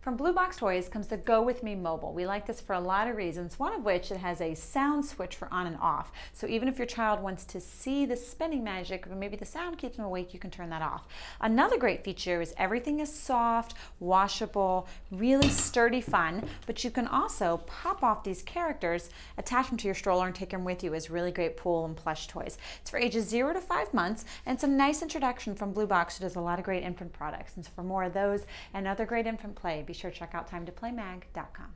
From Blue Box Toys comes the Go With Me Mobile. We like this for a lot of reasons, one of which it has a sound switch for on and off. So even if your child wants to see the spinning magic but maybe the sound keeps them awake, you can turn that off. Another great feature is everything is soft, washable, really sturdy fun, but you can also pop off these characters, attach them to your stroller and take them with you as really great pool and plush toys. It's for ages zero to five months and it's a nice introduction from Blue Box who does a lot of great infant products. And so for more of those and other great infant play, be sure to check out timetoplaymag.com.